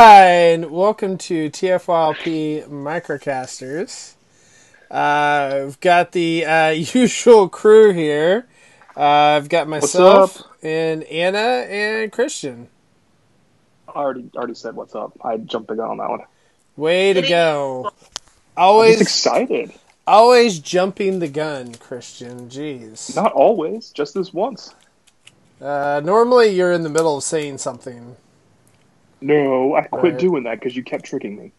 Hi, and welcome to TFYLP Microcasters. Uh, I've got the uh, usual crew here. Uh, I've got myself and Anna and Christian. I already already said what's up. I jumped the gun on that one. Way to go! I'm just Always, excited. always jumping the gun, Christian. Jeez. Not always, just this once. Uh, normally, you're in the middle of saying something. No, I quit Right. doing that because you kept tricking me.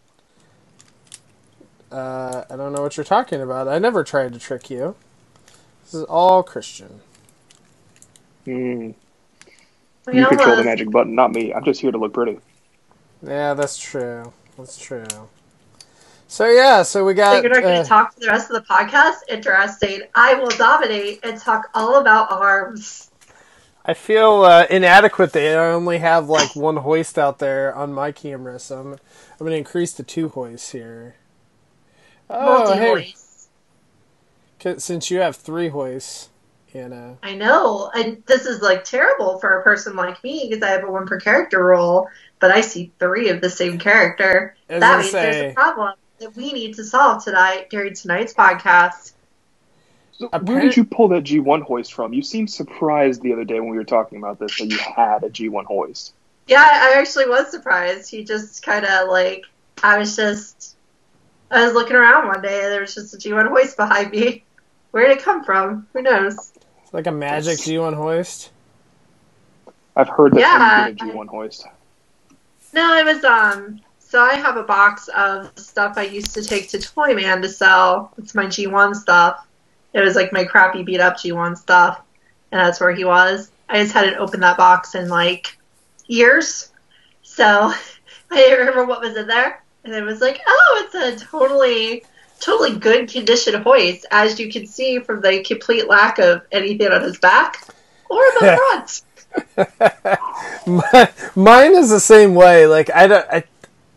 Uh, I don't know what you're talking about. I never tried to trick you. This is all Christian. Mm, We you control the magic button, not me. I'm just here to look pretty. Yeah, that's true. That's true. So yeah, so we So got. you're not going uh, to talk for the rest of the podcast? Interesting. I will dominate and talk all about arms. I feel uh, inadequate that I only have like one hoist out there on my camera, so I'm, I'm going to increase to two hoists here. Oh, hey, since you have three hoists, Anna. I know. And this is like terrible for a person like me because I have a one per character rule, but I see three of the same character. That gonna means there's a problem that we need to solve tonight during tonight's podcast. So where did you pull that G1 hoist from? You seemed surprised the other day when we were talking about this that you had a G1 hoist. Yeah, I I actually was surprised. He just kind of like, I was just, I was looking around one day and there was just a G1 hoist behind me. Where did it come from? Who knows? it's like a magic G1 hoist. I've heard that Yeah, you a G1 hoist. No, it was um. So I have a box of stuff I used to take to Toyman to sell. It's my G1 stuff. It was like my crappy beat up G1 stuff, and that's where he was. I just hadn't opened that box in like years, so I didn't remember what was in there. And it was like, oh, it's a totally, totally good condition hoist, as you can see from the complete lack of anything on his back or the front. Mine is the same way. Like I don't. I,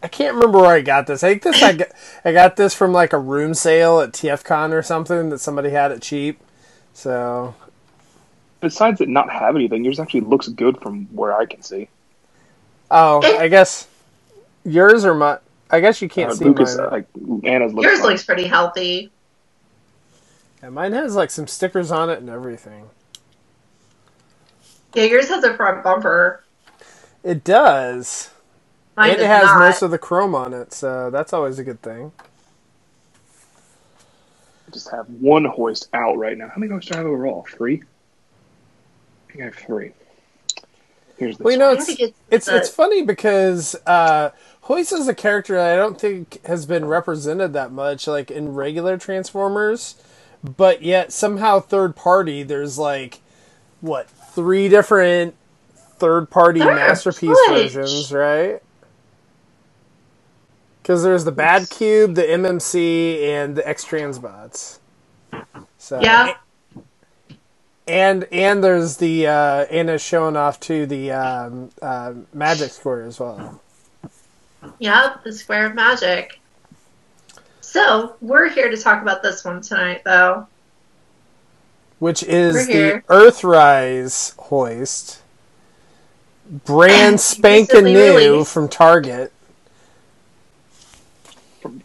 I can't remember where I got this. I think this I got, I got this from like a room sale at TFCon or something that somebody had it cheap. So Besides it not have anything, yours actually looks good from where I can see. oh, I guess yours or my. I guess you can't Uh, see Lucas, mine. uh, like Anna's looks Yours fine. looks pretty healthy. Yeah, mine has like some stickers on it and everything. Yeah, yours has a front bumper. It does, Mine and it has not. most of the chrome on it, so that's always a good thing. I just have one hoist out right now. How many hoists do I have overall? Three? I think I have three. Here's this. Well, you know, it's it's it's it's funny because uh, Hoist is a character that I don't think has been represented that much, like in regular Transformers, but yet somehow third party. There's like what three different third party masterpiece Party. versions, right? Because there's the Bad Cube, the MMC, and the X Transbots. So Yeah. and and there's the uh, Anna's showing off to the um, uh, Magic Square as well. Yep, the Square of Magic. So, we're here to talk about this one tonight, though. which is We're the here. Earthrise hoist, brand spanking new released. from Target.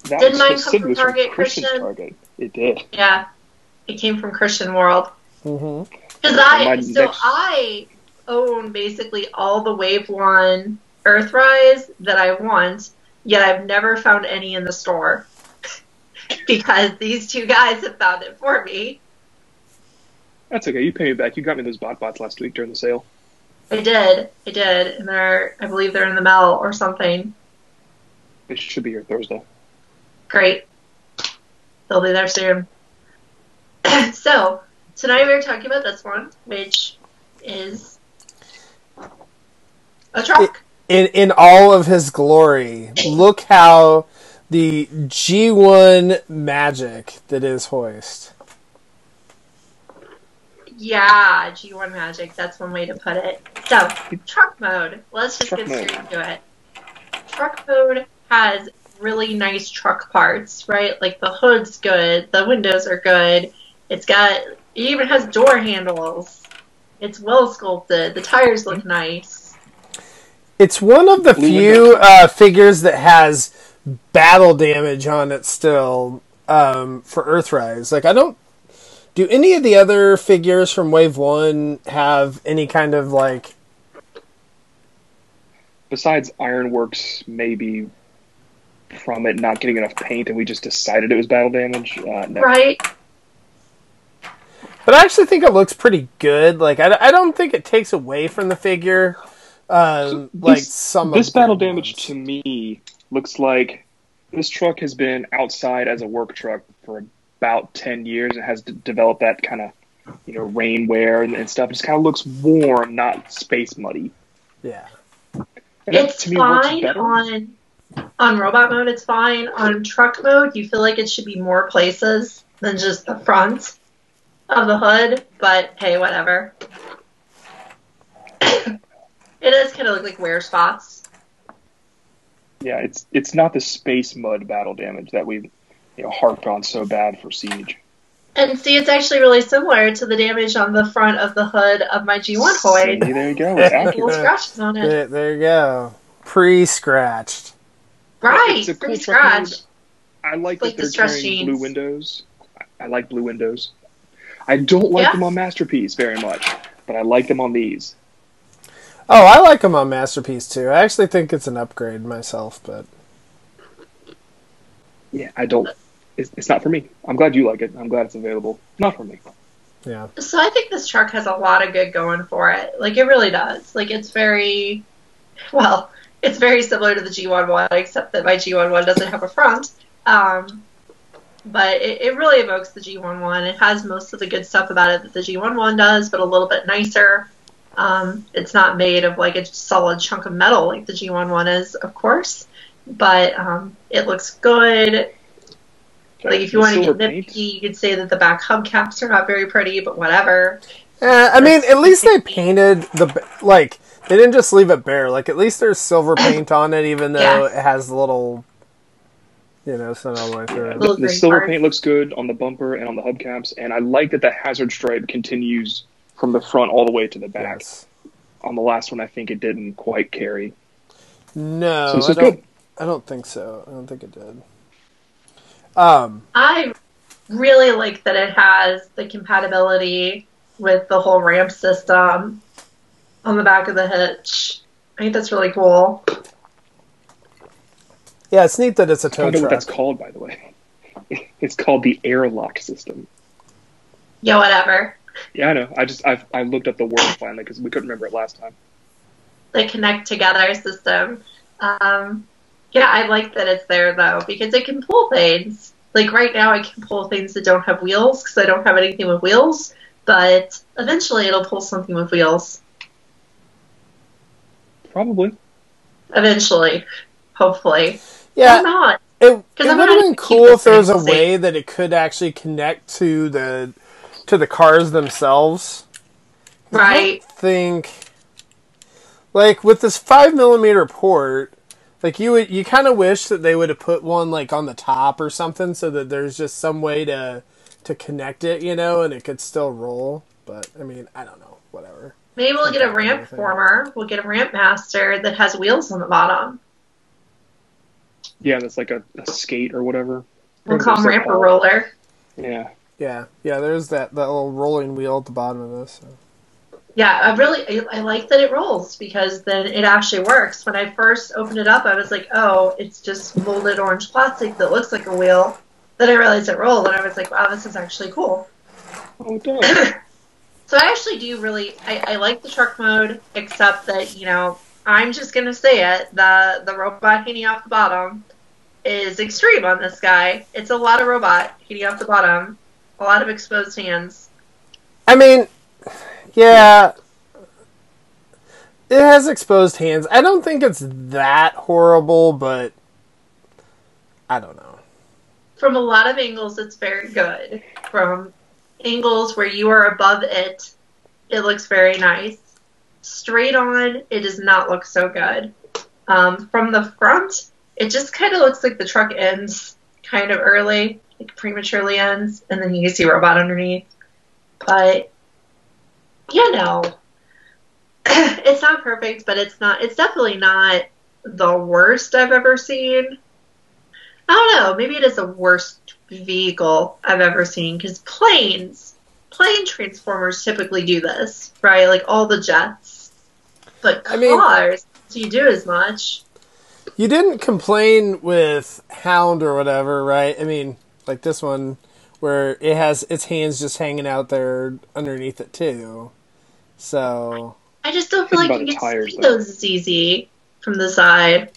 From- that Didn't mine come from Target, Christian's Christian? Target. It did. Yeah, it came from Christian World. hmm Because I, so next- I own basically all the Wave 1 Earthrise that I want, yet I've never found any in the store. because these two guys have found it for me. That's okay. You pay me back. You got me those bot bots last week during the sale. I did. I did. And they're, I believe they're in the mail or something. It should be here Thursday. Great. They'll be there soon. so, tonight we're talking about this one, which is a truck. In in all of his glory, look how the G1 magic that is hoist. Yeah, G1 Magic. That's one way to put it. So, truck mode. Let's just Truck get mode. straight into it. Truck mode has really nice truck parts, right? Like the hood's good, the windows are good. It's got it even has door handles. It's well sculpted. The tires look nice. It's one of the Blue few uh, figures that has battle damage on it still um, for Earthrise. Like I don't. Do any of the other figures from Wave One have any kind of like? Besides Ironworks, maybe from it not getting enough paint, and we just decided it was battle damage. Uh, no. Right? But I actually think it looks pretty good. Like I, I don't think it takes away from the figure. Um, like This- some this of battle other damage ones. to me looks like this truck has been outside as a work truck for about 10 years and has d- developed that kind of you know rain wear and, and stuff it just kind of looks warm not space muddy Yeah. and that, it's to me works fine better on on robot mode it's fine. On truck mode you feel like it should be more places than just the front of the hood but hey whatever. It does kind of look like wear spots. Yeah it's it's not the space mud battle damage that we you know harped on so bad for siege. And see it's actually really similar to the damage on the front of the hood of my g1 See, hoist there you go little scratches on it. There, there you go. Pre-scratched. Right It's a cool pretty truck mode. scratch I like Like that the they're stress carrying blue windows. I- I like blue windows. I don't like Yeah. them on Masterpiece very much, but I like them on these. Oh, I like them on Masterpiece too. I actually think it's an upgrade myself, but Yeah, I don't. It's, it's not for me. I'm glad you like it. I'm glad it's available. Not for me. yeah. So I think this truck has a lot of good going for it. Like it really does. Like it's very well, it's very similar to the G1 one except that my G1 one doesn't have a front. Um, but it, it really evokes the G1 one. It has most of the good stuff about it that the G1 one does, but a little bit nicer. Um, it's not made of like a solid chunk of metal like the G1 one is, of course, but um, it looks good. Like if you The want to get nitpicky, you could say that the back hubcaps are not very pretty, but whatever. Eh, I mean, at least they painted the like they didn't just leave it bare. Like at least there's silver paint on it, even though Yeah. it has the little, you know, it's not all the way through. Yeah, the, the silver part. paint looks good on the bumper and on the hubcaps, and I like that the hazard stripe continues from the front all the way to the back. Yes. On the last one, I think it didn't quite carry. No, so this I don't. good. I don't think so. I don't think it did. Um. I really like that it has the compatibility with the whole ramp system on the back of the hitch. I think that's really cool. Yeah, it's neat that it's a tow don't know what that's called, by the way. It's called the airlock system. Yeah, whatever. Yeah, I know. I just I I looked up the word finally because we couldn't remember it last time. The connect together system. Um, yeah, I like that it's there though because it can pull things. Like right now, I can pull things that don't have wheels because I don't have anything with wheels. But eventually, it'll pull something with wheels. Probably. Eventually, hopefully. yeah, Or not. It, 'Cause it would have gonna been cool if there was a safe. way that it could actually connect to the to the cars themselves. I Right. don't think like with this five millimeter port, like you would you kind of wish that they would have put one like on the top or something so that there's just some way to to connect it, you know, and it could still roll. But I mean, I don't know, whatever. Maybe we'll get a ramp former. We'll get a ramp master that has wheels on the bottom. Yeah, that's like a, a skate or whatever. We'll What call is him that ramper roller. Yeah. Yeah, yeah. There's that that little rolling wheel at the bottom of this. So. Yeah, I really I, I like that it rolls because then it actually works. When I first opened it up, I was like, oh, it's just molded orange plastic that looks like a wheel. Then I realized it rolled, and I was like, wow, this is actually cool. Oh, it does. So I actually do really I, I like the truck mode, except that you know I'm just gonna say it the the robot hanging off the bottom is extreme on this guy. It's a lot of robot hanging off the bottom, a lot of exposed hands. I mean, yeah, it has exposed hands. I don't think it's that horrible, but I don't know. From a lot of angles, it's very good. From angles where you are above it, it looks very nice. Straight on, it does not look so good. Um, from the front, it just kind of looks like the truck ends kind of early, like prematurely ends, and then you can see robot underneath. But you know, it's not perfect, but it's not. It's definitely not the worst I've ever seen. I don't know. Maybe it is the worst vehicle I've ever seen because planes, plane transformers typically do this, right? Like all the jets. But I mean- cars, do you do as much? You didn't complain with Hound or whatever, right? I mean, like this one where it has its hands just hanging out there underneath it too. So I just don't feel like you can see those as easy from the side.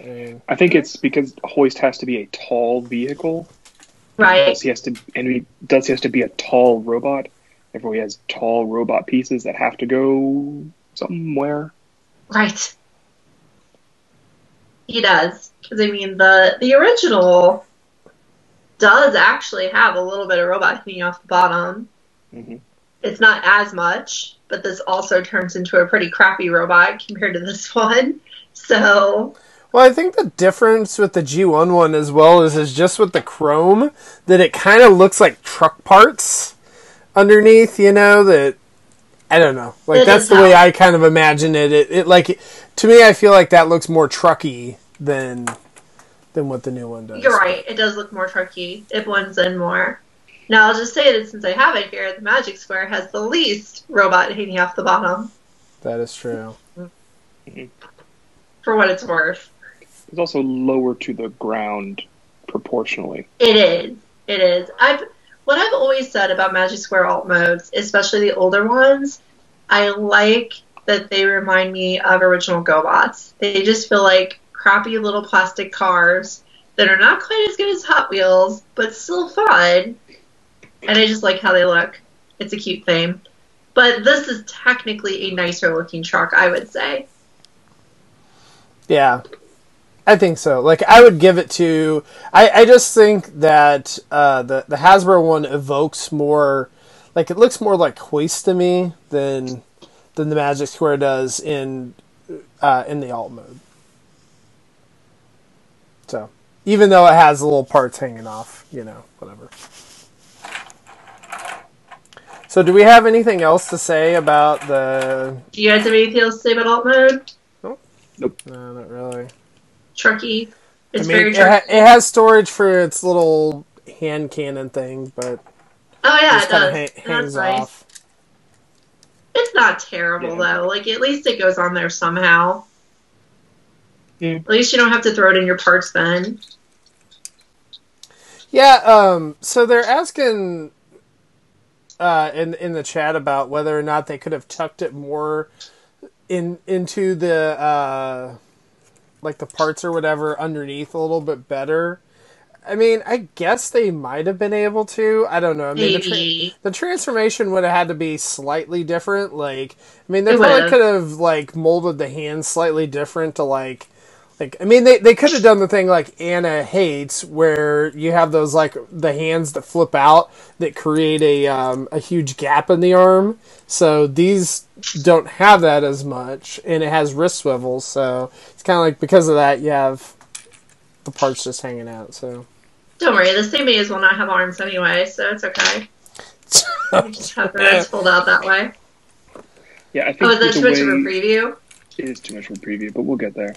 I I think it's because Hoist has to be a tall vehicle. Right. Does he has to, and he does he has to be a tall robot. Therefore, he has tall robot pieces that have to go somewhere. Right. He does. Because, I mean, the, the original does actually have a little bit of robot hanging off the bottom. hmm It's not as much, but this also turns into a pretty crappy robot compared to this one. So, well, I think the difference with the G1 one as well is is just with the chrome that it kind of looks like truck parts underneath. You know that I don't know. Like It that's the way I kind of imagine it. It, it like to me, I feel like that looks more trucky than than what the new one does. you're right. It does look more trucky. It blends in more. Now, I'll just say that since I have it here, the Magic Square has the least robot hanging off the bottom, That is true. for what it's worth. It's also lower to the ground proportionally. It is. It is. I've what I've always said about Magic Square alt modes, especially the older ones, I like that they remind me of original GoBots. They just feel like crappy little plastic cars that are not quite as good as Hot Wheels, but still fun. And I just like how they look. It's a cute thing. But this is technically a nicer looking truck, I would say. Yeah, I think so. Like I would give it to. I, I just think that uh, the the Hasbro one evokes more. Like it looks more like Hoist to me than than the Magic Square does in uh, in the alt mode. So even though it has the little parts hanging off, you know, whatever. So do we have anything else to say about the? Do you guys have anything else to say about alt mode? Nope. Nope. No, not really. Trucky. It's I mean, very it, ha- it has storage for its little hand cannon thing, but oh yeah, it does. ha- That's hangs nice. It's not terrible Yeah. though. Like at least it goes on there somehow. Yeah. At least you don't have to throw it in your parts bin. Yeah. Um. So they're asking uh, in in the chat about whether or not they could have tucked it more in into the uh, like the parts or whatever underneath a little bit better. I mean, I guess they might have been able to. I don't know. I mean, the, tra- Maybe. the transformation would have had to be slightly different. Like, I mean, they It probably could have like molded the hands slightly different to like, like. I mean, they they could have done the thing like Anna hates, where you have those like the hands that flip out that create a um, a huge gap in the arm. So these don't have that as much, and it has wrist swivels. So it's kind of like because of that, you have the parts just hanging out. So. Don't worry, the Samias will not have arms anyway, so it's okay. You just have their heads pulled out that way. Yeah, I think Oh, is that with too much of a preview? It is too much for preview, but we'll get there.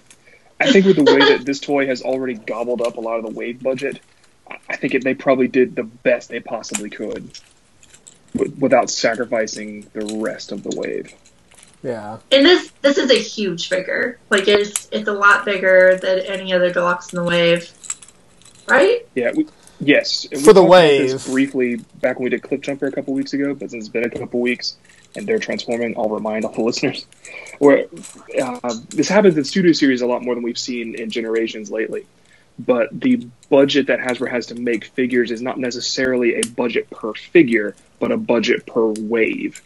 I think with the way that this toy has already gobbled up a lot of the wave budget, I- I think it, they probably did the best they possibly could wi- without sacrificing the rest of the wave. Yeah. And this this is a huge figure. Like it's it's a lot bigger than any other deluxe in the wave. Right? Yeah, we, yes. we For the talked this wave. briefly back when we did Cliffjumper a couple weeks ago, but since it's been a couple weeks and they're transforming, I'll remind all the listeners. Where uh, this happens in Studio Series a lot more than we've seen in Generations lately. But the budget that Hasbro has to make figures is not necessarily a budget per figure, but a budget per wave.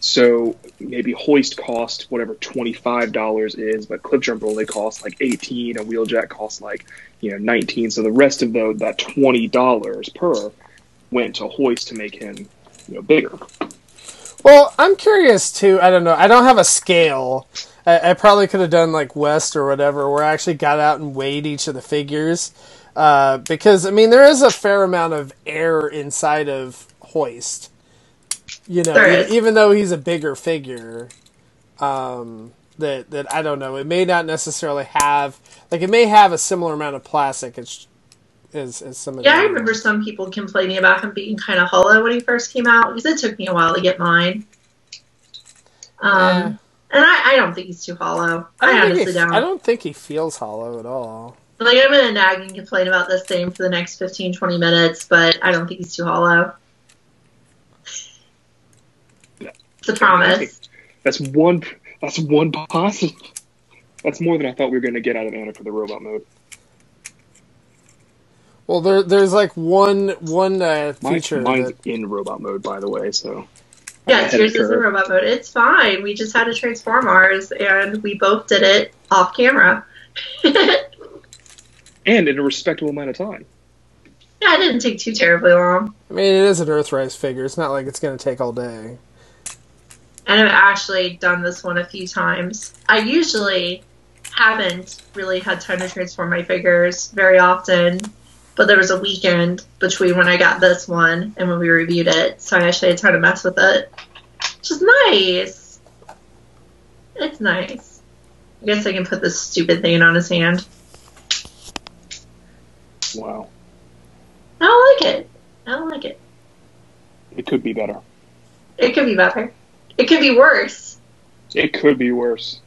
So maybe hoist cost whatever twenty five dollars is, but Cliffjumper only costs like eighteen, a wheeljack costs like you know nineteen. So the rest of the that twenty dollars per went to hoist to make him you know bigger. Well, I'm curious too. I don't know. I don't have a scale. I, I probably could have done like West or whatever, where I actually got out and weighed each of the figures. Uh, because I mean, there is a fair amount of air inside of Hoist. You know, even though he's a bigger figure, um, that that I don't know, it may not necessarily have like it may have a similar amount of plastic as as, as some of Yeah, the I remember some people complaining about him being kind of hollow when he first came out because it took me a while to get mine. Um, and I, I don't think he's too hollow. I, I don't, honestly think he, don't. I don't think he feels hollow at all. Like I'm gonna nag and complain about this thing for the next 15, 20 minutes, but I don't think he's too hollow. It's a promise. That's one. That's one positive. That's more than I thought we were going to get out of Anna for the robot mode. Well, there there's like one one uh, My, feature mine's that in robot mode, by the way. So Yeah, yours is in robot mode. It's fine. We just had to transform ours, and we both did it off camera. and in a respectable amount of time. Yeah, it didn't take too terribly long. I mean, it is an Earthrise figure. It's not like it's going to take all day. And I've actually done this one a few times. I usually haven't really had time to transform my figures very often, but there was a weekend between when I got this one and when we reviewed it, so I actually had time to mess with it. Which is nice. It's nice. I guess I can put this stupid thing on his hand. Wow, I don't like it. I don't like it. it could be better. It could be better. It could be worse. It could be worse.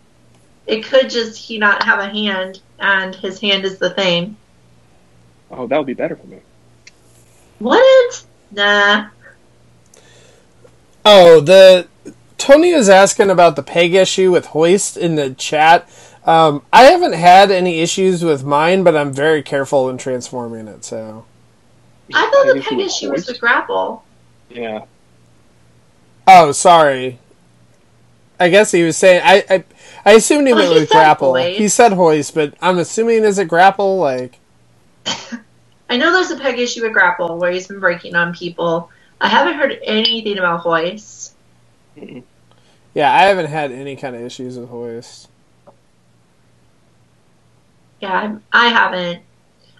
It could just he not have a hand and his hand is the thing. Oh, that would be better for me. What? Nah. Oh, the Tony is asking about the peg issue with hoist in the chat. Um, I haven't had any issues with mine, but I'm very careful in transforming it. So, I thought the Peg peg issue issue with was the grapple. Yeah, oh, sorry. I guess he was saying I I, I assumed he Well, meant he with grapple. hoist. He said hoist, but I'm assuming is it grapple? Like, I know there's a peg issue with grapple where he's been breaking on people. I haven't heard anything about hoist. yeah, I haven't had any kind of issues with hoist. Yeah, I'm- I haven't.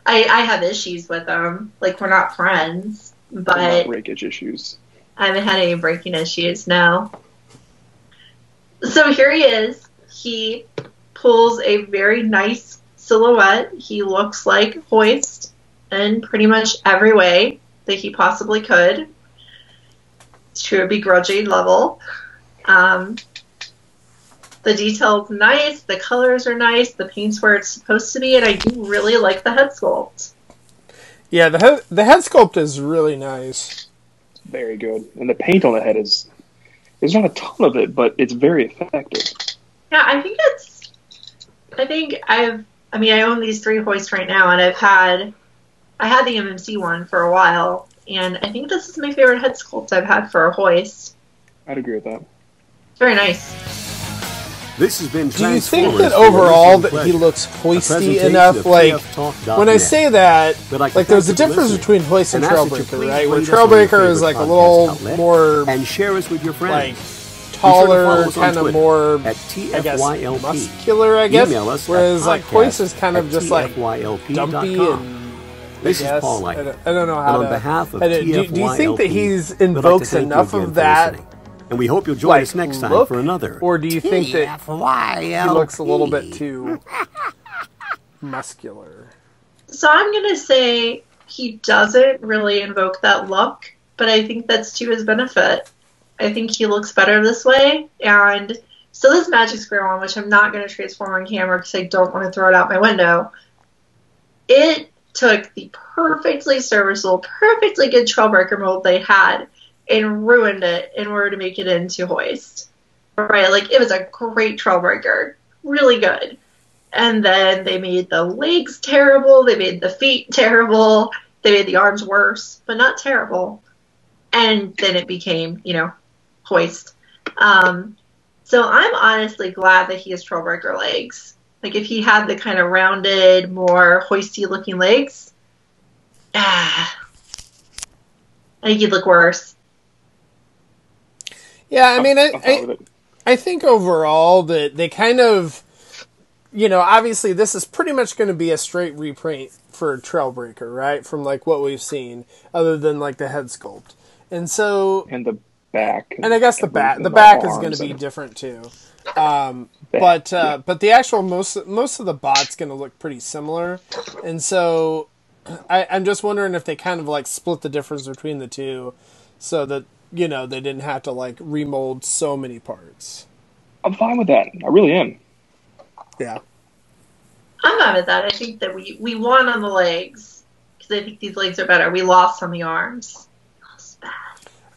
I, I have issues with him. Like, we're not friends. not But breakage issues. I haven't had any breaking issues, no. So here he is. He pulls a very nice silhouette. He looks like Hoist in pretty much every way that he possibly could to a begrudging level. Um, the detail's nice, the colors are nice, the paint's where it's supposed to be, and I do really like the head sculpt. Yeah, the head, the head sculpt is really nice. Very good. And the paint on the head is there's not a ton of it, but it's very effective. Yeah, I think it's. I think I've. I mean, I own these three hoists right now, and I've had. I had the MMC one for a while, and I think this is my favorite head sculpt I've had for a hoist. I'd agree with that. It's very nice. This has been Do you think that overall that he looks hoisty enough? Like when I say that, We'd like like there's a thank you for difference between Hoist and And ask that you Trailbreaker, right? Where rate us on your Trailbreaker is like a little more and share us with your friends. Be sure to taller, follow us on kind of more, at I guess, muscular. I guess. Email us Whereas like podcast Hoist is kind of just like dumpy and. This is guess. Paul I Light. don't, I don't know how And on to. behalf of I don't- do, do you think that TFYLP, he's we'd like invokes enough of that? listening. And we hope you'll join like, us next time for another. Or do you think that he looks a little bit too muscular? So I'm gonna say he doesn't really invoke that look, but I think that's to his benefit. I think he looks better this way, and so this magic square one, which I'm not gonna transform on camera because I don't want to throw it out my window. It took the perfectly serviceable, perfectly good Trailbreaker mold they had and ruined it in order to make it into Hoist. Right, like it was a great Trailbreaker, really good. And then they made the legs terrible. They made the feet terrible. They made the arms worse, but not terrible. And then it became, you know, hoist. Um, so I'm honestly glad that he has Trailbreaker legs. Like if he had the kind of rounded, more hoisty looking legs, ah, I think he'd look worse. Yeah, I mean, I, I'm I, fine with it. I think overall that they kind of, you know, obviously this is pretty much going to be a straight reprint for Trailbreaker, right? From like what we've seen, other than like the head sculpt, and so And the back. and I guess the back the back is going to be and- different too. Um, but uh, yeah. but the actual most most of the bot's going to look pretty similar, and so I, I'm just wondering if they kind of like split the difference between the two, so that you know they didn't have to like remold so many parts. I'm fine with that. I really am. Yeah. I'm fine with that. I think that we, we won on the legs because I think these legs are better. We lost on the arms. That's bad.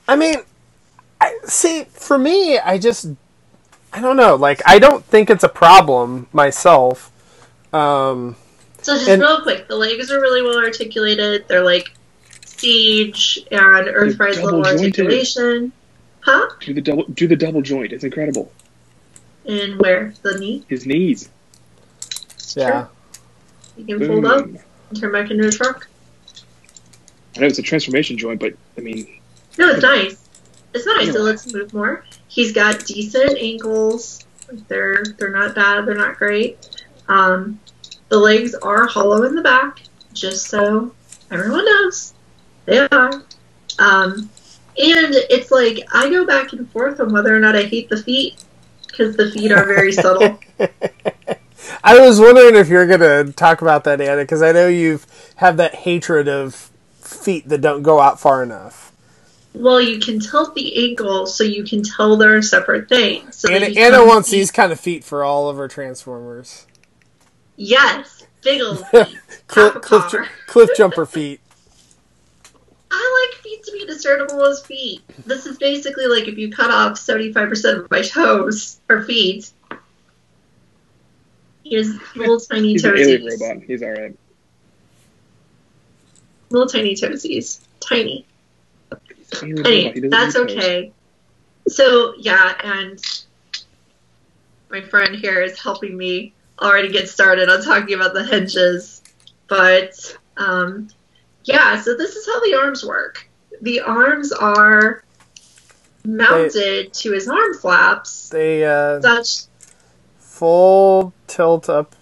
I mean, I see. For me, I just, I don't know. Like, I don't think it's a problem myself. Um, So just And- real quick, the legs are really well articulated. They're like siege and Earthrise level articulation. Huh? Do the double do the double joint. It's incredible. And where? The knee? His knees. yeah. You can fold up and turn back into a truck. I know it's a transformation joint, but I mean, No, it's nice. It's nice. It Yeah. lets move more. He's got decent ankles. They're they're not bad. They're not great. Um, the legs are hollow in the back, just so everyone knows. They are. Um, and it's like I go back and forth on whether or not I hate the feet because the feet are very subtle. I was wondering if you're gonna talk about that, Anna, because I know you've have that hatred of feet that don't go out far enough. Well, you can tilt the ankle so you can tell they're separate things. So Anna, Anna wants feet. these kind of feet for all of her transformers. Yes, big old feet. Cliff, cliff, cliff jumper feet. I like feet to be discernible as feet. This is basically like if you cut off 75% of my toes or feet. Here's little tiny he's an alien toesies. robot. He's all right. Little tiny toesies. Tiny. He's an alien robot. Anyway, that's okay. So, yeah, and my friend here is helping me already get started on talking about the hinges. But, um, yeah, so this is how the arms work. The arms are mounted to his arm flaps, They uh, such full tilt up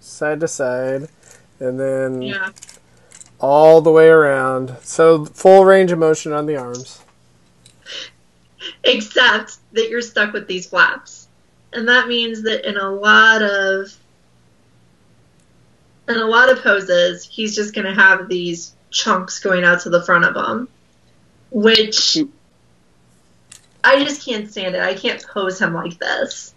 side to side, and then yeah, all the way around. So full range of motion on the arms. except that you're stuck with these flaps. And that means that in a lot of in a lot of poses, he's just going to have these chunks going out to the front of him, which hmm. I just can't stand it. I can't pose him like this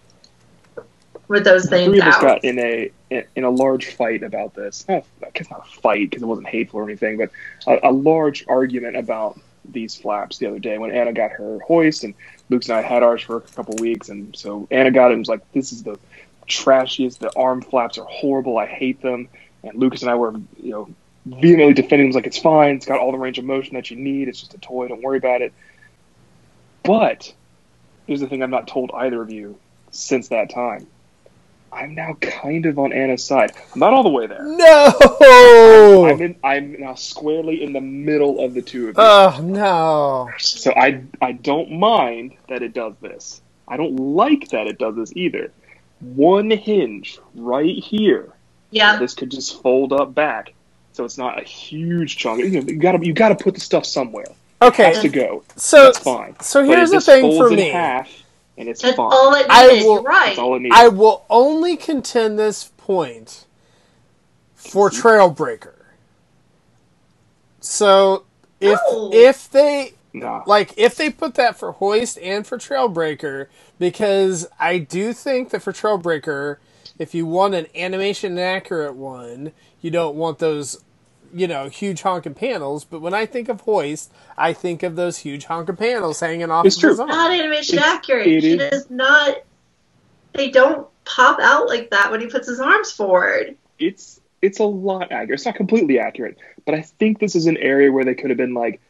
with those things three of us out. got in a in a large fight about this. Not, I guess not a fight because it wasn't hateful or anything, but a, a large argument about these flaps the other day when Anna got her hoist and Luke's and I had ours for a couple weeks, and so Anna got it and was like, "This is the trashiest. The arm flaps are horrible. I hate them." And Lucas and I were, you know, vehemently defending. Him, was like, "It's fine. It's got all the range of motion that you need. It's just a toy. Don't worry about it." But here's the thing: I've not told either of you since that time. I'm now kind of on Anna's side. I'm not all the way there. No. I'm in, I'm now squarely in the middle of the two of you. Oh no. so I I don't mind that it does this. I don't like that it does this either. One hinge right here. yeah, This could just fold up back, so it's not a huge chunk. You, know, you gotta you gotta put the stuff somewhere. It Okay. has to go. So That's fine. so But here's the just thing folds for in me. half, and it's that's fine. all it I needed. will- You're right. That's all it needs. I will only contend this point for mm-hmm. Trailbreaker. So if No. if they Nah. like if they put that for Hoist and for Trailbreaker, because I do think that for Trailbreaker, if you want an animation accurate one, you don't want those, you know, huge honking panels. But when I think of Hoist, I think of those huge honking panels hanging off It's of true. his arm. not animation It's- accurate. it he does not. They don't pop out like that when he puts his arms forward. it's it's a lot accurate. It's not completely accurate, but I think this is an area where they could have been like,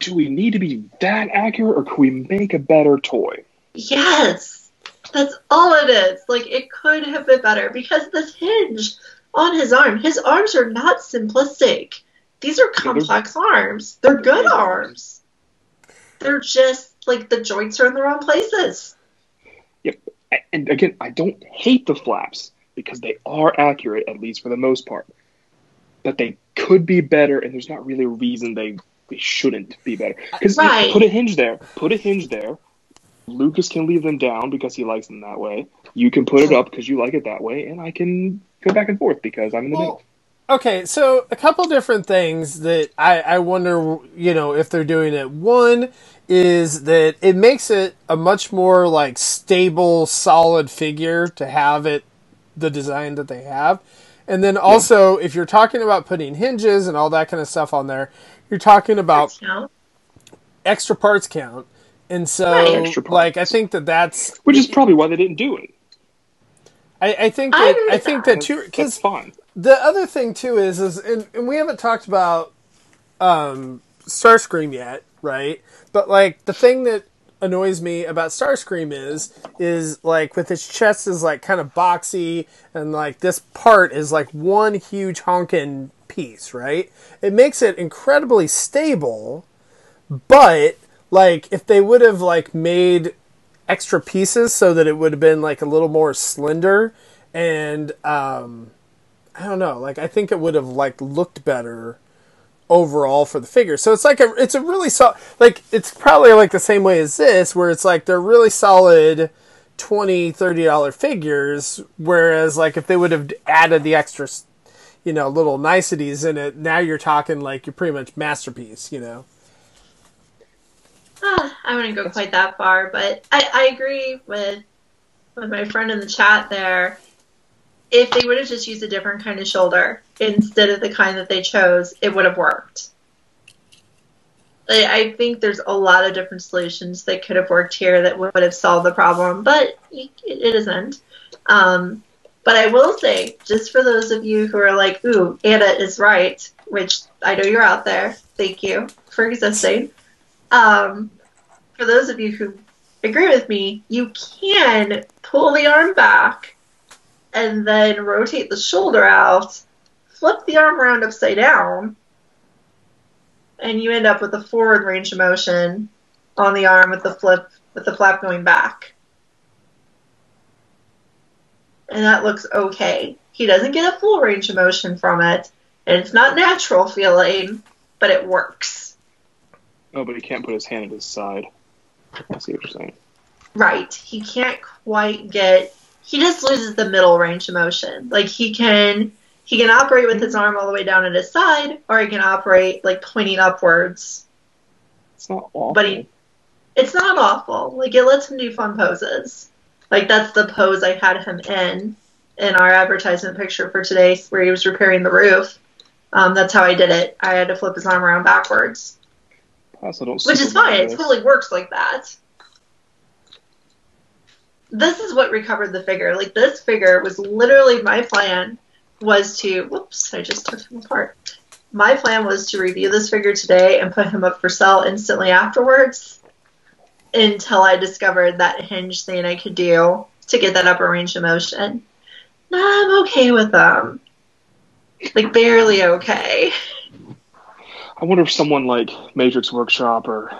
do we need to be that accurate, or can we make a better toy? Yes, that's all it is. Like it could have been better because this hinge on his arm, his arms are not simplistic. These are they're- complex arms. They're good arms. They're just like the joints are in the wrong places. A- And again, I don't hate the flaps because they are accurate, at least for the most part. But they could be better, and there's not really a reason they they shouldn't be better. Because Right. put a hinge there, put a hinge there. Lucas can leave them down because he likes them that way. You can put it up because you like it that way, and I can go back and forth because I'm in the Well, middle. Okay, so a couple different things that I, I wonder, you know, if they're doing it. One is that it makes it a much more like stable, solid figure to have it the design that they have. And then also, if you're talking about putting hinges and all that kind of stuff on there, you're talking about extra parts count. And so, Right. Like, I think that that's, Which is probably why they didn't do it. I, I think I that, agree I think that. too, because. The other thing too is is and, and we haven't talked about um Starscream yet, right? But like the thing that annoys me about Starscream is is like with his chest is like kind of boxy and like this part is like one huge honkin' piece, right? It makes it incredibly stable, but like if they would have like made extra pieces so that it would have been like a little more slender and um I don't know. Like I think it would have like looked better overall for the figure. So it's like a it's a really solid like it's probably like the same way as this where it's like they're really solid 20 30 dollar figures whereas like if they would have added the extra you know little niceties in it now you're talking like you're pretty much masterpiece, you know. Ah, I wouldn't go quite that far, but I, I agree with with my friend in the chat there. If they would have just used a different kind of shoulder instead of the kind that they chose, it would have worked. I, think there's a lot of different solutions that could have worked here that would have solved the problem, but it, it isn't. Um, but I will say, just for those of you who are like, "Ooh, Anna is right," which I know you're out there. Thank you for existing. Um, for those of you who agree with me, you can pull the arm back and then rotate the shoulder out, flip the arm around upside down, and you end up with a forward range of motion on the arm with the flip with the flap going back. And that looks okay. He doesn't get a full range of motion from it, and it's not natural feeling, but it works. Oh, but he can't put his hand at his side. I see what you're saying. Right. He can't quite get he just loses the middle range of motion. Like he can he can operate with his arm all the way down at his side, or he can operate like pointing upwards. It's not awful. But he it's not awful. Like it lets him do fun poses. Like that's the pose I had him in in our advertisement picture for today where he was repairing the roof. Um, that's how I did it. I had to flip his arm around backwards. Which is fine. It totally works like that. This is what recovered the figure. Like this figure was literally my plan was to whoops, I just took him apart. My plan was to review this figure today and put him up for sale instantly afterwards until I discovered that hinge thing I could do to get that upper range of motion. I'm okay with them. Like barely okay. I wonder if someone like Matrix Workshop or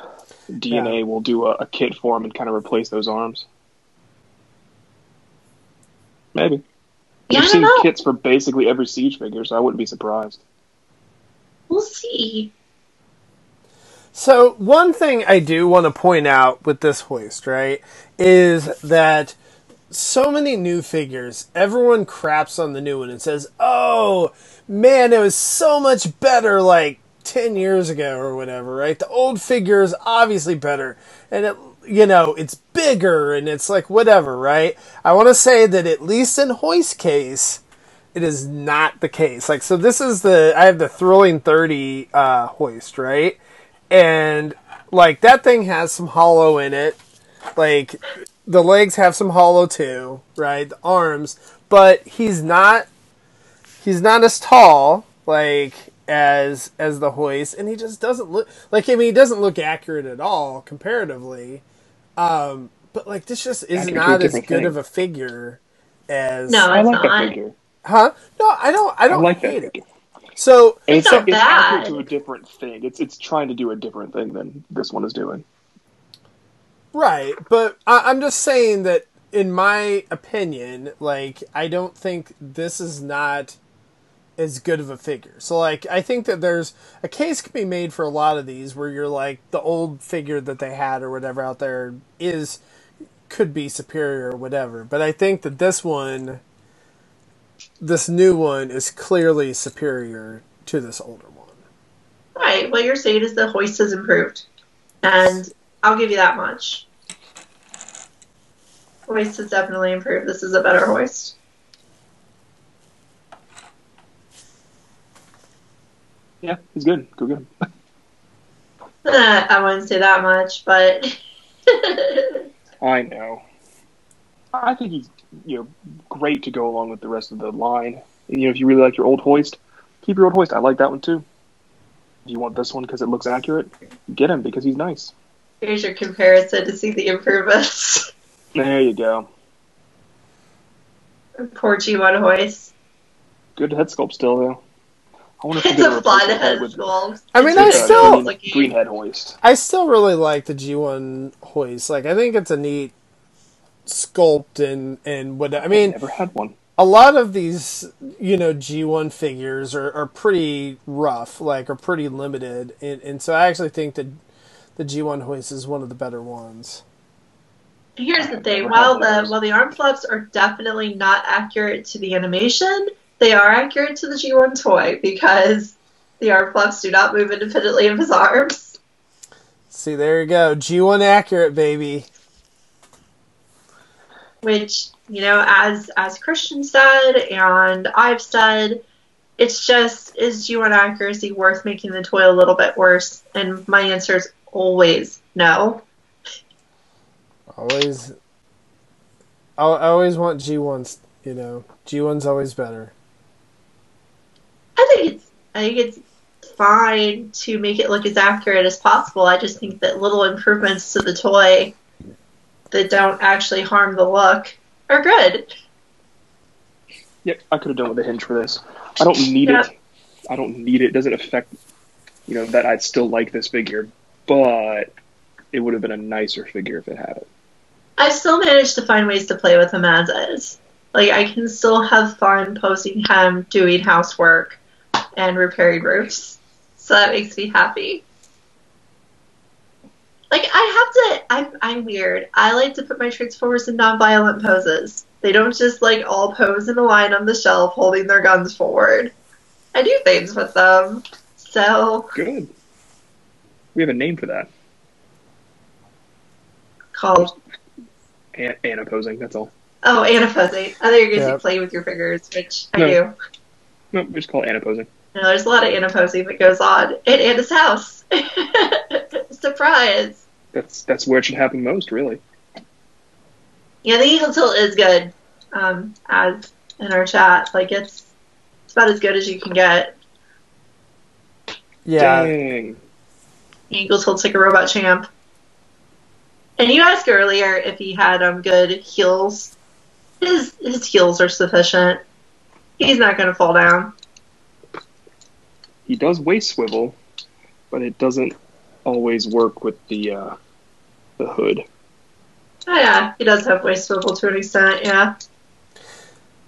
DNA will do a, a kit for him and kind of replace those arms. Maybe. Yeah, I We've don't seen know. kits for basically every siege figure, so I wouldn't be surprised. We'll see. So one thing I do want to point out with this hoist, right, is that so many new figures, everyone craps on the new one and says, "Oh, man, it was so much better like 10 years ago or whatever, right? The old figure is obviously better and it you know, it's bigger and it's like whatever, right? I want to say that at least in Hoist case, it is not the case. Like, so this is the, I have the Thrilling 30 uh, hoist, right? And, like, that thing has some hollow in it. Like, the legs have some hollow too, right? The arms. But he's not, he's not as tall, like, as, as the hoist. And he just doesn't look, like, I mean, he doesn't look accurate at all, comparatively. Um, but, like, this just is Accurate to a not as good thing. of a figure as. No, I like not. that figure. Huh? No, I don't. I I don't like that hate it. So It's it's, not it's accurate bad. to a different thing. It's it's trying to do a different thing than this one is doing. right, but I, I'm just saying that in my opinion, like I don't think this is not as good of a figure. So like I think that there's a case can be made for a lot of these where you're like the old figure that they had or whatever out there is could be superior or whatever. But I think that this one this new one is clearly superior to this older one. Right. What you're saying is the hoist has improved. And I'll give you that much. Hoist has definitely improved. This is a better hoist. Yeah, he's good. Go get him. I wouldn't say that much, but I know. I think he's you know great to go along with the rest of the line. You know, if you really like your old hoist, keep your old hoist. I like that one too. If you want this one because it looks accurate, get him because he's nice. here's your comparison to see the improvements. There you go. Poor G1 hoist. Good head sculpt still though. I wonder if It's gonna a replace fun the head with sculpt. I mean, It's I still- green, green head hoist. I still really like the G1 hoist. Like I think it's a neat sculpt and and what I mean I Never had one. a lot of these, you know, G1 figures are, are pretty rough, like are pretty limited, and, and so I actually think that the G1 hoist is one of the better ones. Here's the thing: while the while the arm flaps are definitely not accurate to the animation, they are accurate to the G1 toy because the arm flaps do not move independently of his arms. See, there you go, G1 accurate, baby. Which you know, as as Christian said and I've said, it's just is G1 accuracy worth making the toy a little bit worse? And my answer is always no. Always, I, I always want G1s. You know, G1's always better. I think it's I think it's fine to make it look as accurate as possible. I just think that little improvements to the toy that don't actually harm the look are good. Yep, I could have done with a hinge for this. I don't need Yeah. it. I don't need it. It doesn't affect, you know, that I'd still like this figure, but it would have been a nicer figure if it had it. I've still managed to find ways to play with him as is. Like I can still have fun posing him doing housework and repairing roofs. So that makes me happy. Like I have to I'm I'm weird. I like to put my transformers in non-violent poses. They don't just like all pose in a line on the shelf holding their guns forward. I do things with them. So Good. We have a name for that. called An- Anna-posing, that's all. oh anaposing. I thought you were gonna Yeah. say play with your fingers, which I do. No, we just call it Anna-posing. You know, there's a lot of anaposing that goes on in Anna's house. Surprise! That's that's where it should happen most, really. Yeah, the eagle tilt is good. Um, as in our chat, like it's it's about as good as you can get. Yeah, Dang. Eagle tilt's like a robot champ. And you asked earlier if he had um good heels. His his heels are sufficient. He's not going to fall down. He does waist swivel, but it doesn't always work with the uh, the hood. Oh yeah, he does have waist swivel to an extent. Yeah,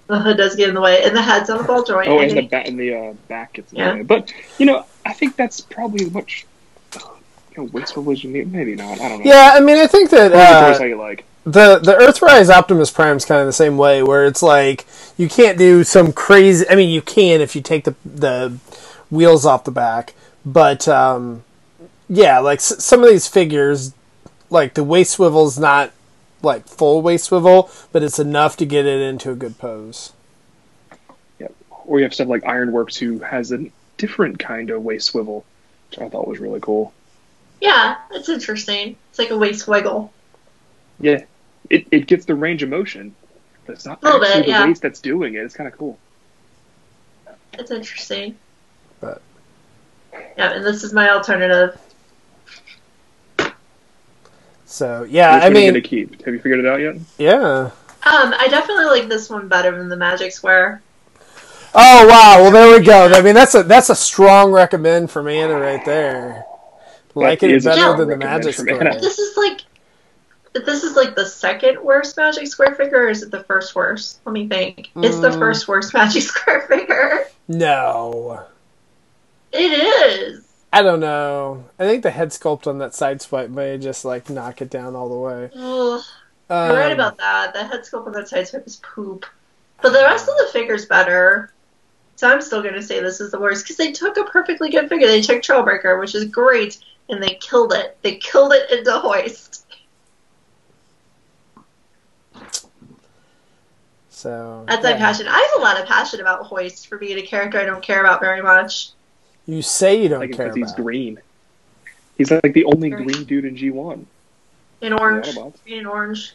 the hood does get in the way, and the head's on the ball joint. Oh, I and the think- back, and the uh, back gets in Yeah. the way. But you know, I think that's probably much. You know, waist swivel is unique. Maybe not. I don't know. yeah. I mean, I think that uh, you like. the the Earthrise Optimus Prime is kind of the same way, where it's like you can't do some crazy. I mean, you can if you take the the wheels off the back, but um, yeah, like s- some of these figures, like the waist swivel's not like full waist swivel, but it's enough to get it into a good pose. Or you have stuff like Ironworks who has a different kind of waist swivel, which I thought was really cool. Yeah, it's interesting. It's like a waist wiggle. Yeah, it it gets the range of motion, but it's not A little actually bit, the yeah. waist that's doing it. It's kind of cool. It's interesting. But- Yeah, and this is my alternative. So yeah, Which I one mean, gonna keep? Have you figured it out yet? yeah. Um, I definitely like this one better than the Magic Square. Oh wow! Well, there we go. I mean, that's a that's a strong recommend from Anna right there. Like it better strong than the Magic Square. Anna. This is like, this is like the second worst Magic Square figure, or is it the first worst? Let me think. It's the Mm. first worst Magic Square figure. No. It is. I don't know. I think the head sculpt on that Sideswipe may just like knock it down all the way. Ugh. Um, You're right about that. The head sculpt on that Sideswipe is poop. But the rest of the figure's better. So I'm still going to say this is the worst because they took a perfectly good figure. They took Trailbreaker, which is great, and they killed it. They killed it into Hoist. So That's my passion. I have a lot of passion about Hoist for being a character I don't care about very much. You say you don't Like care because he's about. green. He's like the only Green. green dude in G1. In orange. The Green and orange.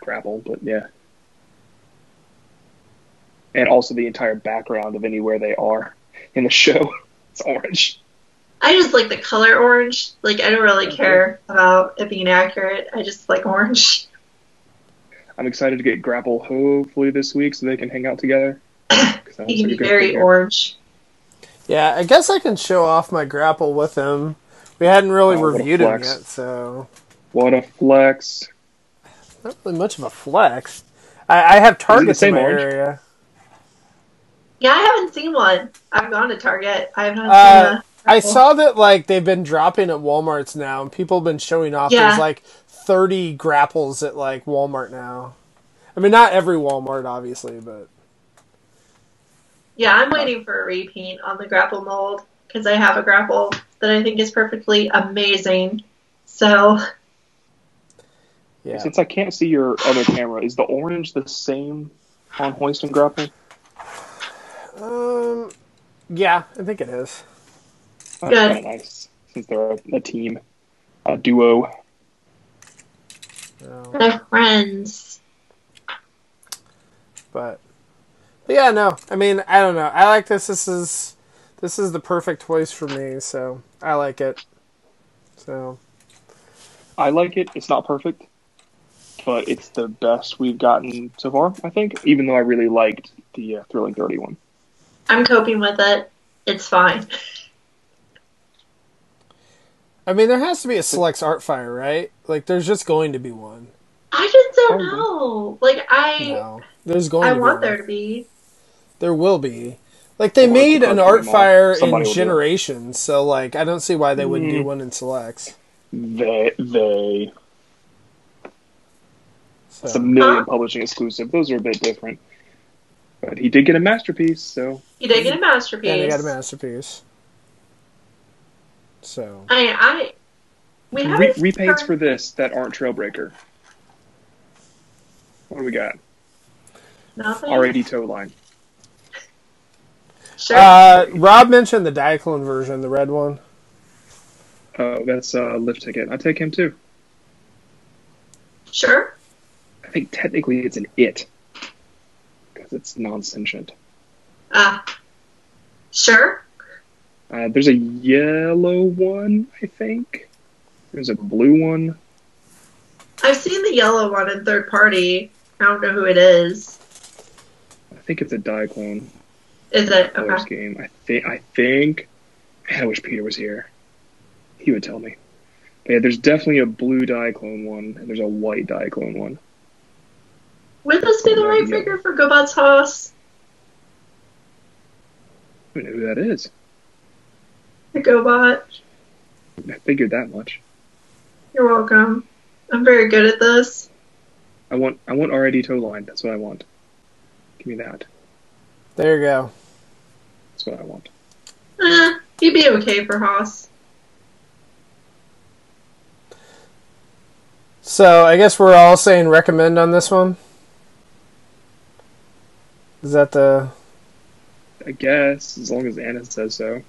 grapple, but yeah. And also the entire background of anywhere they are in the show. It's orange. I just like the color orange. Like I don't really care about it being accurate. I just like orange. I'm excited to get grapple hopefully this week so they can hang out together. 'Cause that He looks can be good very figure. orange. Yeah, I guess I can show off my grapple with him. We hadn't really Oh, reviewed him flex. yet, so What a flex. not really much of a flex. I, I have targets in same my orange? area. Yeah, I haven't seen one. I've gone to Target. I have not Uh, seen a I saw that like they've been dropping at Walmart's now, and people have been showing off. Yeah. There's like 30 grapples at like Walmart now. I mean, not every Walmart, obviously, but Yeah, I'm waiting for a repaint on the grapple mold because I have a grapple that I think is perfectly amazing. So yeah. Since I can't see your other camera, is the orange the same on hoist and grapple? Um, yeah, I think it is. That's Good. kind of nice since they're a, a team, a duo. They're friends. but, but yeah, no. I mean, I don't know. I like this. This is this is the perfect toys for me, so I like it. So I like it. It's not perfect, but it's the best we've gotten so far. I think, even though I really liked the uh, Thrilling Thirty one. I'm coping with it. It's fine. I mean, there has to be a Selects Art Fire, right? Like, there's just going to be one. I just don't Probably. know. Like I, No, there's going. I to be want one. there to be. There will be. Like they Or made an art fire in will do it. Generations, so like I don't see why they wouldn't do Mm. one in Selects. They they So. it's a million Huh? publishing exclusive. Those are a bit different. But he did get a masterpiece, so he did get a masterpiece. and they got a masterpiece. So I, I, we Re- haven't repaints for this that aren't Trailbreaker. What do we got? nothing. RID toe line. Sure. uh, Rob mentioned the Diaclone version, the red one. Oh, that's uh, lift ticket. I take him too. sure. I think technically it's an it because it's non-sentient. Uh, sure. Uh, there's a yellow one, I think. There's a blue one. I've seen the yellow one in third party. I don't know who it is. I think it's a Diaclone Is it Colors okay? game. I think. I think. Man, I wish Peter was here. He would tell me. But yeah, there's definitely a blue Diaclone one, and there's a white Diaclone one. Would this be the Yeah, right yeah. figure for Gobots Haas? I don't know who that is. The Gobot. I figured that much. You're welcome. I'm very good at this. I want. I want RID Tow-Line. That's what I want. Give me that. There you go. That's what I want. Eh, he'd be okay for Haas. So I guess we're all saying recommend on this one. Is that the I guess as long as Anna says so.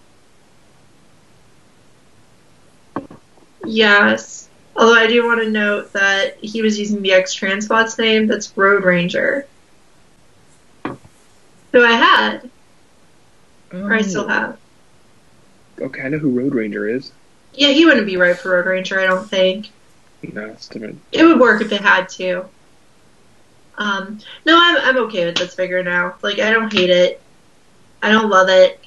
Yes. Although I do want to note that he was using the X Transbot's name. That's Road Ranger. Who I had, or I still have. Okay, I know who Road Ranger is. Yeah, he wouldn't be right for Road Ranger, I don't think. No, it's different. It would work if it had to. Um, no, I'm I'm okay with this figure now. Like I don't hate it. I don't love it.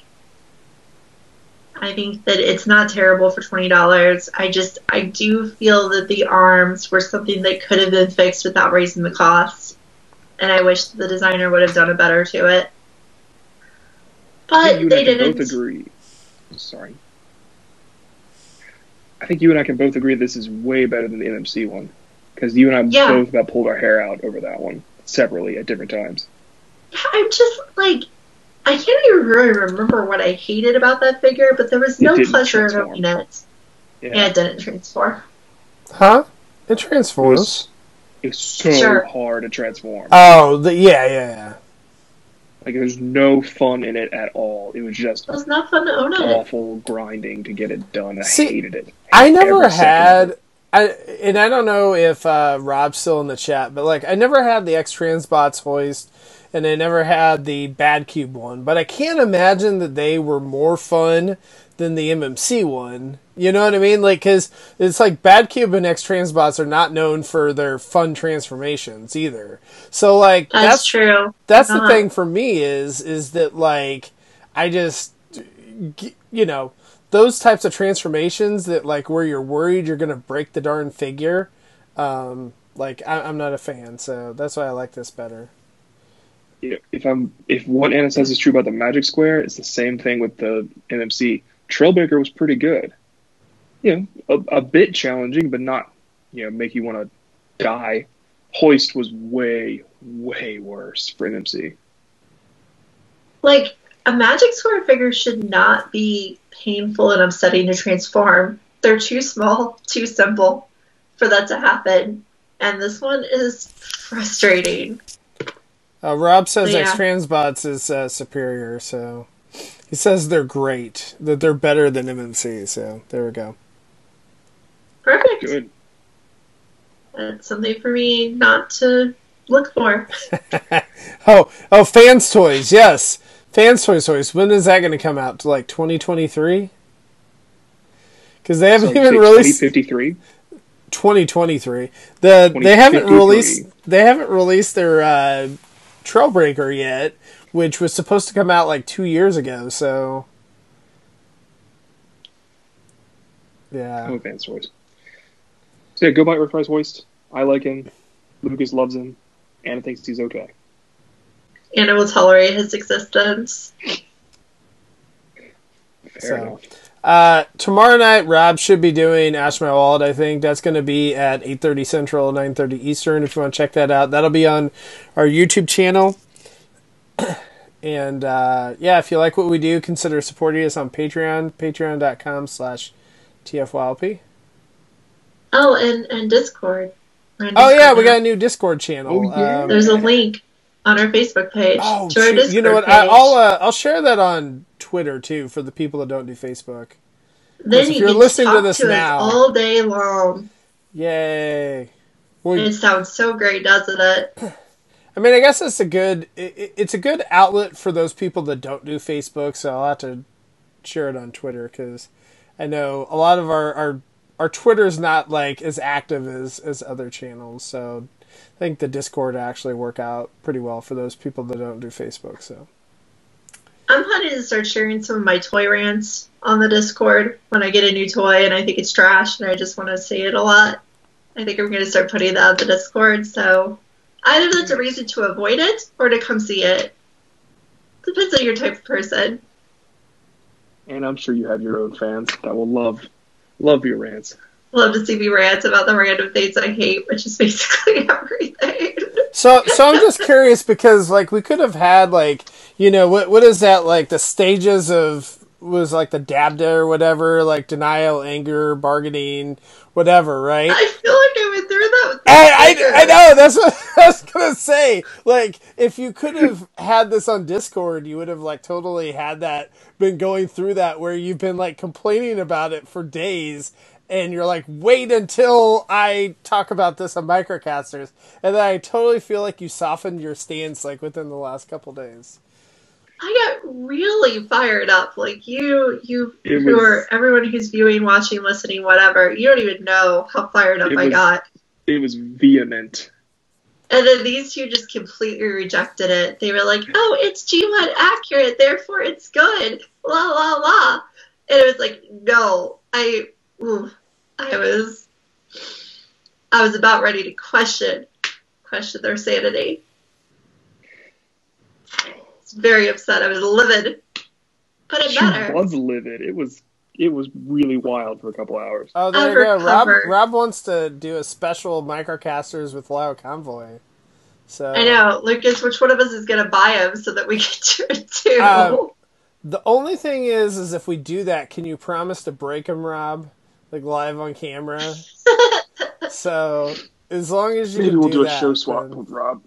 I think that it's not terrible for twenty dollars. I just I do feel that the arms were something that could have been fixed without raising the cost, and I wish the designer would have done a better to it. I think you But and they I can didn't. both agree. Sorry. I think you and I can both agree this is way better than the MMC one. Because you and I Yeah. both about pulled our hair out over that one separately at different times. I'm just like I can't even really remember what I hated about that figure, but there was no pleasure in transform. owning it. Yeah. Yeah, it didn't transform. Huh? It It transforms. was, it was so Sure. hard to transform. Oh, the, yeah, yeah, yeah. Like there's no fun in it at all. It was just It was not fun to own it. awful grinding to get it done. I See, hated it. I never Every second of had. I and I don't know if uh, Rob's still in the chat, but like I never had the X Transbots hoist, and I never had the Bad Cube one. But I can't imagine that they were more fun than the MMC one. You know what I mean? Like, cause it's like Bad Cube and X Transbots are not known for their fun transformations either. So like That's, that's true. that's the Uh-huh. thing for me is is that like I just you know those types of transformations that like where you're worried you're gonna break the darn figure. Um, like I, I'm not a fan, so that's why I like this better. if I'm if what Anna says is true about the Magic Square, it's the same thing with the MMC. Trailbreaker was pretty good. You know, a, a bit challenging, but not you know make you want to die. Hoist was way way worse for MMC. Like a Magic Square figure should not be painful and upsetting to transform. They're too small, too simple for that to happen. And this one is frustrating. Uh, Rob says Yeah. X Transbots is uh, superior, so he says they're great, that they're better than MMC. So there we go. Perfect. Good. That's something for me not to look for. Oh, oh, FansToys, yes, FansToys toys. When is that going to come out? To like 2023? Because they haven't So even released 2053. 2023. The they haven't released they haven't released their uh, Trailbreaker yet, which was supposed to come out like two years ago. So yeah, I'm a fan voice. So yeah, go buy Earthrise Hoist. I like him. Lucas loves him. Anna thinks he's okay. And I will tolerate his existence. Fair So- enough. Uh, tomorrow night, Rob should be doing Ash My Wallet. I think that's going to be at 8:30 Central, 9:30 Eastern. If you want to check that out, that'll be on our YouTube channel. And uh, yeah, if you like what we do, consider supporting us on Patreon. Patreon.com/slash TFYLP. Oh, and, and Discord. We're Oh yeah, Discord we got a new Discord channel. Oh, yeah. Um, There's a link on our Facebook page. Oh, to our shoot. Discord you know what? I, page. I'll uh, I'll share that on Twitter too for the people that don't do Facebook. then if you you're can listening to talk this to us now- all day long. Yay! Well, It sounds so great, doesn't it? I mean, I guess it's a good it, it- it's a good outlet for those people that don't do Facebook. So I'll have to share it on Twitter because I know a lot of our our our Twitter's not like as active as as other channels. So I think the Discord actually work out pretty well for those people that don't do Facebook. So I'm planning to start sharing some of my toy rants on the Discord when I get a new toy and I think it's trash and I just want to say it a lot. I think I'm going to start putting that on the Discord. So either that's a reason to avoid it or to come see it. Depends on your type of person. And I'm sure you have your own fans that will love love your rants. Love to see me rant about the random things I hate, which is basically everything. So, so I'm just curious because like we could have had like you know what what is that like the stages of was like the DABDA or whatever like denial, anger, bargaining, whatever, right? I feel like I went through that with I, I, I know that's what I was gonna say. Like, if you could have had this on Discord, you would have like totally had that been going through that where you've been like complaining about it for days, and you're like, wait until I talk about this on Microcasters, and then I totally feel like you softened your stance like within the last couple days. I got really fired up. Like you, you, was- are everyone who's viewing, watching, listening, whatever. You don't even know how fired up It I got. It was vehement. And then these two just completely rejected it. They were like, "Oh, it's G1 accurate, therefore it's good." La la la. And it was like, no, I, ooh, I was, I was about ready to question, question their sanity. I was very upset. I was livid, but it She better. was livid. It was it was really wild for a couple hours. Oh, there I'll you go. Rob. Rob wants to do a special microcasters with Lao Convoy. So I know, Lucas. Which one of us is gonna buy him so that we can do it too? Um, The only thing is, is if we do that, can you promise to break him, Rob? Like live on camera. so as long as you Maybe can we'll do do a show swap then- with Rob.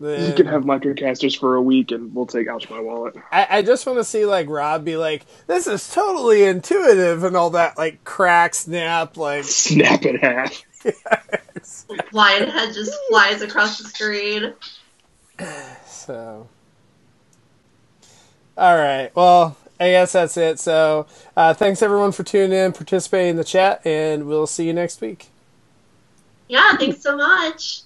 Then- You can have microcasters for a week, and we'll take out my wallet. I, I just want to see like Rob be like, "This is totally intuitive" and all that, like crack, snap, like. Snap in half. Lionhead just flies across the screen. So, all right. Well, I guess that's it. So, uh, thanks everyone for tuning in, participating in the chat, and we'll see you next week. Yeah, thanks so much.